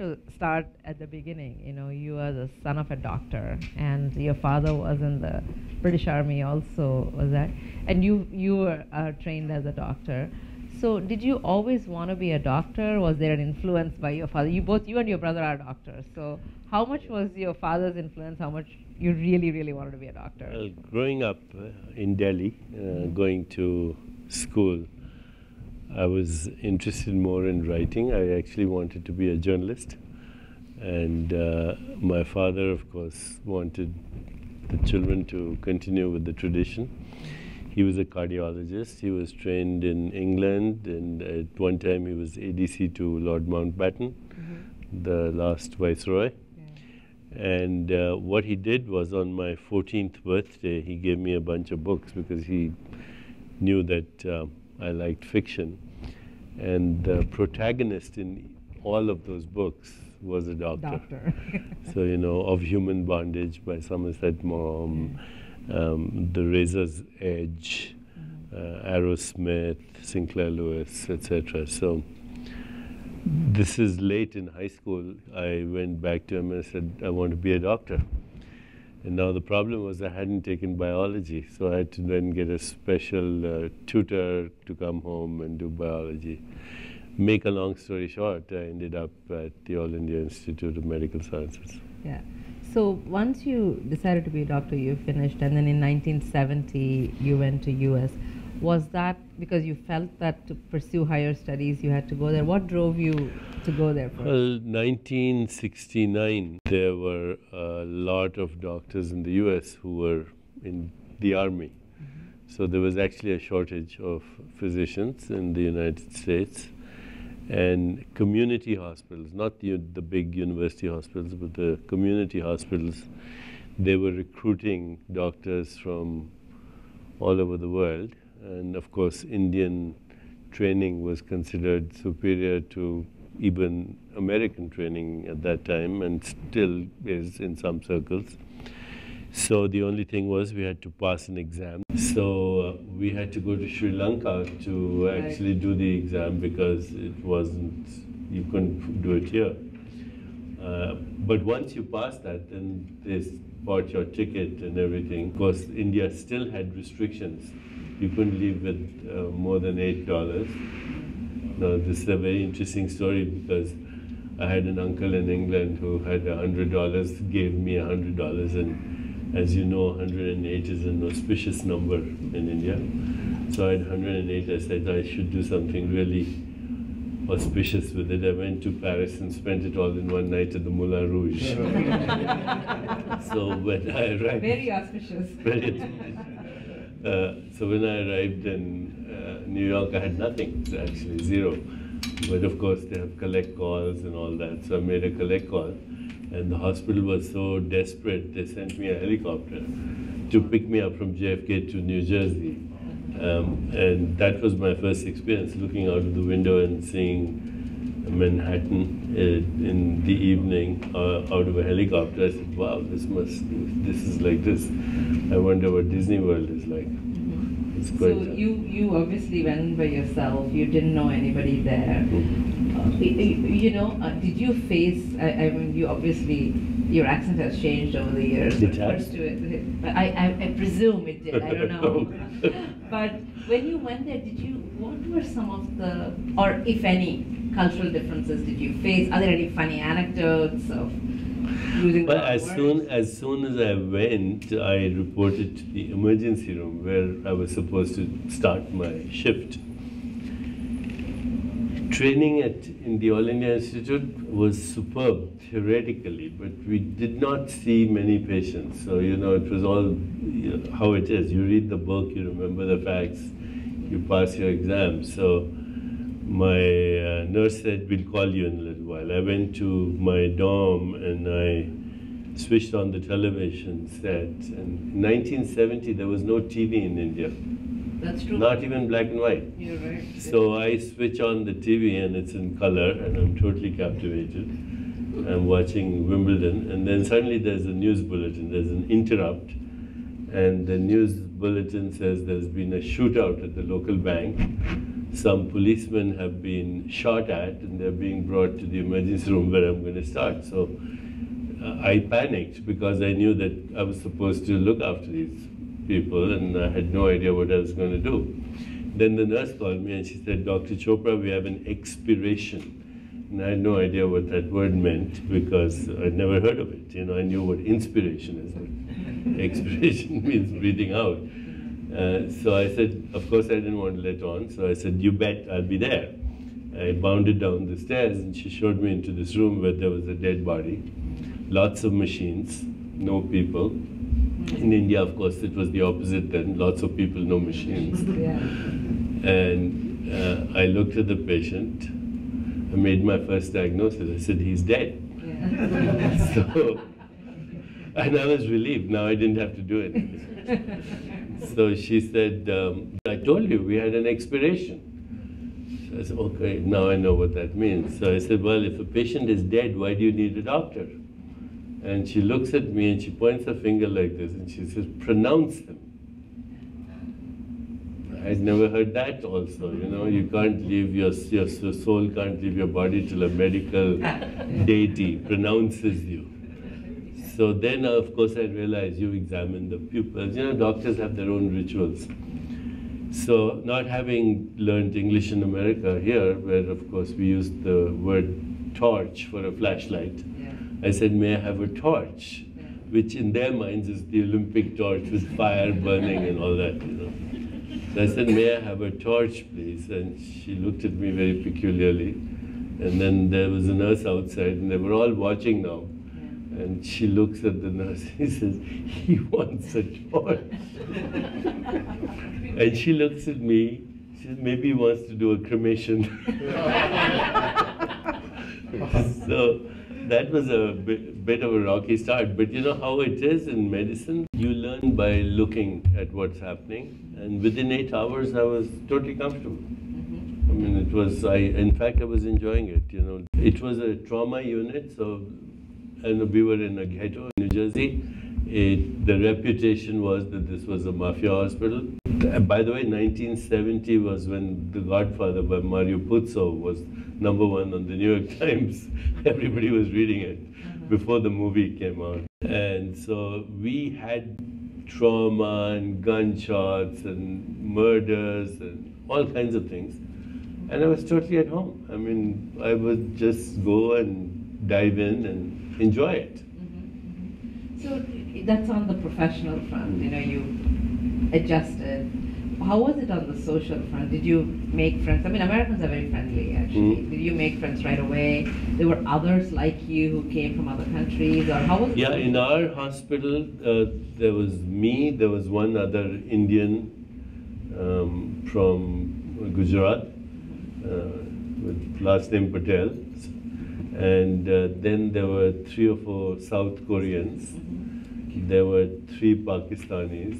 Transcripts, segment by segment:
want to start at the beginning. You know, you are the son of a doctor, and your father was in the British Army also, was that? And you you were uh, trained as a doctor. So, did you always want to be a doctor? Was there an influence by your father? You both, you and your brother are doctors. So, how much was your father's influence? How much you really, really wanted to be a doctor? Well, growing up uh, in Delhi, uh, going to school, I was interested more in writing. I actually wanted to be a journalist. And uh, my father, of course, wanted the children to continue with the tradition. He was a cardiologist. He was trained in England, and at one time he was ADC to Lord Mountbatten, the last viceroy. And uh, what he did was on my 14th birthday, he gave me a bunch of books because he knew that uh, I liked fiction. And the protagonist in all of those books was a doctor. Doctor. So, you know, Of Human Bondage by Somerset Maugham, um, The Razor's Edge, uh, Arrowsmith, Sinclair Lewis, etc. So, this is late in high school. I went back to him and said, I want to be a doctor. And now the problem was I hadn't taken biology, so I had to then get a special uh, tutor to come home and do biology. Make a long story short, I ended up at the All India Institute of Medical Sciences. Yeah. So once you decided to be a doctor, you finished, and then in 1970 you went to US. Was that because you felt that to pursue higher studies you had to go there? What drove you to go there first? Well, 1969, there were a lot of doctors in the US who were in the army. Mm-hmm. So there was actually a shortage of physicians in the United States. And community hospitals, not the, the big university hospitals, but the community hospitals, they were recruiting doctors from all over the world. And of course, Indian training was considered superior to even American training at that time, and still is in some circles. So the only thing was we had to pass an exam. So uh, we had to go to Sri Lanka to actually do the exam because it wasn't, you couldn't do it here. Uh, but once you pass that, then they bought your ticket and everything. Of course, India still had restrictions. You couldn't leave with uh, more than eight dollars. Now, this is a very interesting story because I had an uncle in England who had a hundred dollars, gave me a hundred dollars, and as you know, 108 is an auspicious number in India. So I had 108. I said I should do something really auspicious with it. I went to Paris and spent it all in one night at the Moulin Rouge. so when I arrived, Very auspicious. very, uh, so when I arrived in uh, New York, I had nothing, actually zero. But of course, they have collect calls and all that. So I made a collect call, and the hospital was so desperate, they sent me a helicopter to pick me up from JFK to New Jersey. Um, and that was my first experience, looking out of the window and seeing Manhattan uh, in the evening uh, out of a helicopter. I said, "Wow, this must, this is like this. I wonder what Disney World is like." It's So quite. you you obviously went by yourself. You didn't know anybody there. Uh, y- y- you know, uh, did you face? I, I mean, you obviously your accent has changed over the years. It has? to it, but I, I I presume it did. I don't know. but when you went there, did you? What were some of the, or if any, cultural differences did you face? Are there any funny anecdotes of using? Well, as words? soon as soon as I went, I reported to the emergency room where I was supposed to start my shift. Training at in the All India Institute was superb theoretically, but we did not see many patients. So you know, it was all you know, how it is. You read the book, you remember the facts, you pass your exam. So my uh, nurse said, We'll call you in a little while. I went to my dorm and I switched on the television set. And in 1970, there was no TV in India, That's true. not even black and white. You're right. So I switch on the TV and it's in color and I'm totally captivated. I'm watching Wimbledon and then suddenly there's a news bulletin, there's an interrupt and the news bulletin says there's been a shootout at the local bank. Some policemen have been shot at and they're being brought to the emergency room where I'm going to start. So uh, I panicked because I knew that I was supposed to look after these people and I had no idea what I was going to do. Then the nurse called me and she said, Dr. Chopra, we have an expiration. And I had no idea what that word meant because I'd never heard of it. You know, I knew what inspiration is, but expiration means breathing out. Uh, so I said, of course I didn't want to let on, so I said, you bet I'll be there. I bounded down the stairs and she showed me into this room where there was a dead body, lots of machines, no people. In India, of course, it was the opposite then, lots of people, no machines. Yeah. And uh, I looked at the patient, I made my first diagnosis. I said, he's dead. Yeah. so, and I was relieved. Now I didn't have to do anything. so she said, um, I told you we had an expiration. So I said, okay, now I know what that means. So I said, well, if a patient is dead, why do you need a doctor? And she looks at me and she points her finger like this and she says, pronounce him. I'd never heard that also, you know, you can't leave your, your soul can't leave your body till a medical deity pronounces you. So then, of course, I realized you examine the pupils. You know, doctors have their own rituals. So, not having learned English in America here, where of course we use the word torch for a flashlight, Yeah. I said, May I have a torch? Yeah. Which in their minds is the Olympic torch with fire burning and all that, you know. So I said, May I have a torch, please? And she looked at me very peculiarly. And then there was a nurse outside, and they were all watching now. And she looks at the nurse. He says, He wants a torch. and she looks at me. She says, Maybe he wants to do a cremation. so that was a bit, bit of a rocky start. But you know how it is in medicine? You learn by looking at what's happening. And within eight hours, I was totally comfortable. Mm-hmm. I mean, it was, I, in fact, I was enjoying it, you know. It was a trauma unit, so, and we were in a ghetto in New Jersey. It, the reputation was that this was a mafia hospital. By the way, 1970 was when The Godfather by Mario Puzo was number one on the New York Times. Everybody was reading it uh-huh. before the movie came out. And so we had trauma and gunshots and murders and all kinds of things. And I was totally at home. I mean, I would just go and dive in and enjoy it. So that's on the professional front, you know, you adjusted. How was it on the social front? Did you make friends? I mean, Americans are very friendly, actually. Mm. Did you make friends right away? There were others like you who came from other countries, or how was it? Yeah, in our hospital, uh, there was me, there was one other Indian um, from Gujarat uh, with last name Patel. And uh, then there were three or four South Koreans. There were three Pakistanis.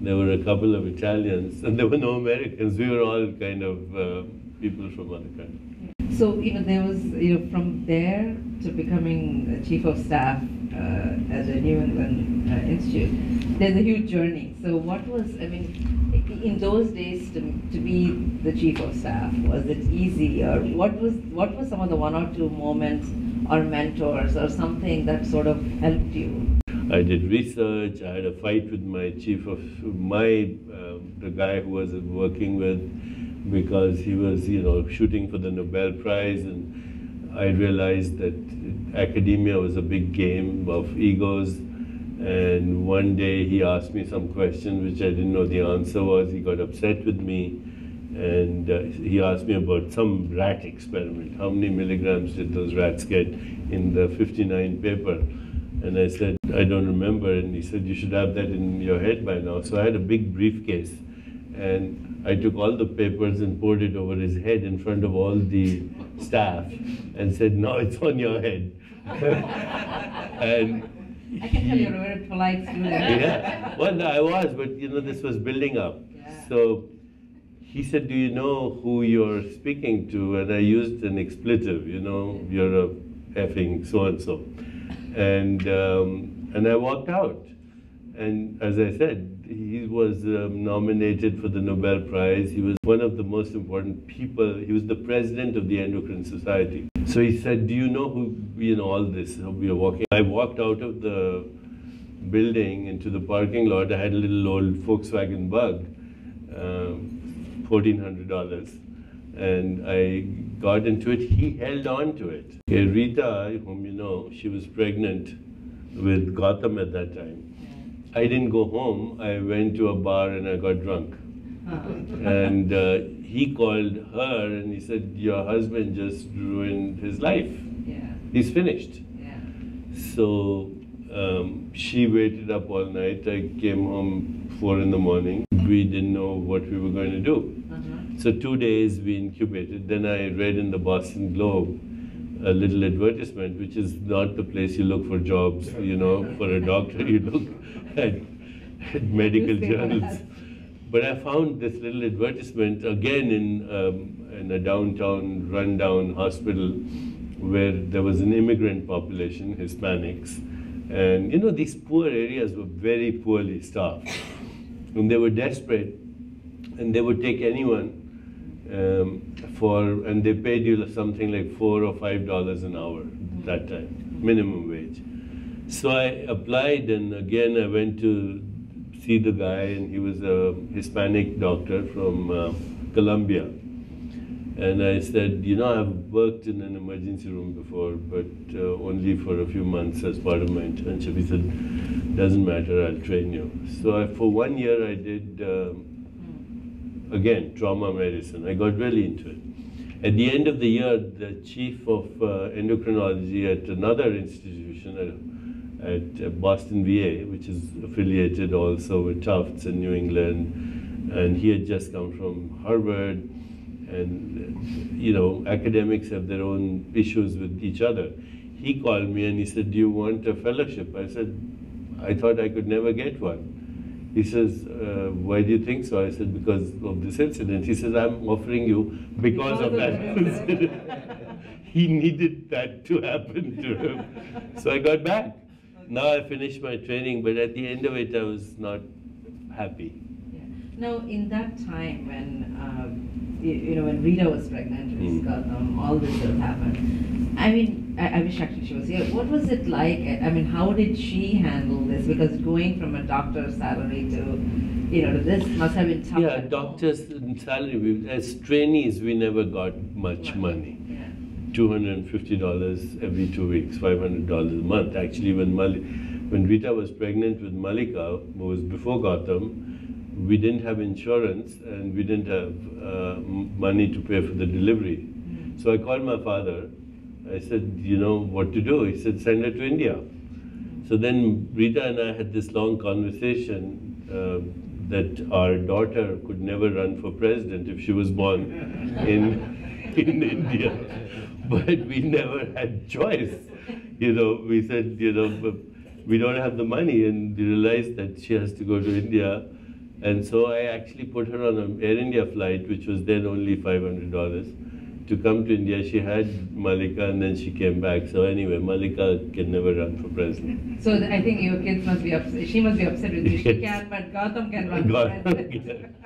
There were a couple of Italians, and there were no Americans. We were all kind of uh, people from other countries. So you know, there was you know from there to becoming chief of staff uh, at the New England uh, Institute. There's a huge journey. So what was I mean, in those days to, to be the chief of staff was it easy or what was what was some of the one or two moments or mentors or something that sort of helped you? I did research. I had a fight with my chief of my uh, the guy who was working with because he was you know shooting for the Nobel Prize, and I realized that academia was a big game of egos. And one day he asked me some question which I didn't know the answer was. He got upset with me, and uh, he asked me about some rat experiment. How many milligrams did those rats get in the 59 paper? And I said, I don't remember. And he said, You should have that in your head by now. So I had a big briefcase. And I took all the papers and poured it over his head in front of all the staff and said, Now it's on your head. and I can tell you're a very polite student. yeah. Well, no, I was, but you know, this was building up. Yeah. So he said, Do you know who you're speaking to? And I used an expletive, you know, you're a effing so and so. And um, and I walked out. And as I said, He was um, nominated for the Nobel Prize. He was one of the most important people. He was the president of the Endocrine Society. So he said, "Do you know who? You know all this." We were walking. I walked out of the building into the parking lot. I had a little old Volkswagen Bug, um, fourteen hundred dollars, and I got into it. He held on to it. Okay, Rita, whom you know, she was pregnant with Gautam at that time. I didn't go home. I went to a bar and I got drunk. And uh, he called her and he said, Your husband just ruined his life. Yeah. He's finished. Yeah. So um, she waited up all night. I came home four in the morning. We didn't know what we were going to do. Uh-huh. So two days we incubated. Then I read in the Boston Globe a little advertisement, which is not the place you look for jobs. You know, for a doctor, you look at, at medical journals. But I found this little advertisement again in um, in a downtown rundown hospital where there was an immigrant population, Hispanics, and you know these poor areas were very poorly staffed, and they were desperate, and they would take anyone um, for, and they paid you something like four or five dollars an hour that time, minimum wage. So I applied, and again I went to see the guy, and he was a Hispanic doctor from uh, Colombia. And I said, you know, I've worked in an emergency room before, but uh, only for a few months as part of my internship. He said, doesn't matter, I'll train you. So I, for one year I did, um, again, trauma medicine. I got really into it. At the end of the year, the chief of uh, endocrinology at another institution at, Boston VA, which is affiliated also with Tufts in New England, and he had just come from Harvard, and you know, academics have their own issues with each other. He called me and he said, "Do you want a fellowship?" I said, "I thought I could never get one." He says, uh, why do you think so? I said, because of this incident. He says, I'm offering you because, of that incident. he needed that to happen to him. So I got back. Now I finished my training, but at the end of it, I was not happy. Yeah. Now, in that time when um, you, you know when Rita was pregnant with Mm. Gautam, all this have happened. I mean, I, I wish actually she was here. What was it like? I mean, how did she handle this? Because going from a doctor's salary to, you know, this must have been tough. Yeah, doctors salary. As trainees, we never got much money. Yeah. $250 every two weeks, $500 a month. Actually, when Mali, when Rita was pregnant with Malika, who was before Gautam, we didn't have insurance and we didn't have uh, money to pay for the delivery. So I called my father. I said, you know what to do? He said, send her to India. So then Rita and I had this long conversation uh, that our daughter could never run for president if she was born in, in India. But we never had choice. You know, we said, you know, we don't have the money and we realized that she has to go to India. And so I actually put her on an Air India flight, which was then only $500 to come to India. She had Malika and then she came back. So anyway, Malika can never run for president. So I think your kids must be upset. She must be upset with you. She Yes. can, but Gautam can run for president.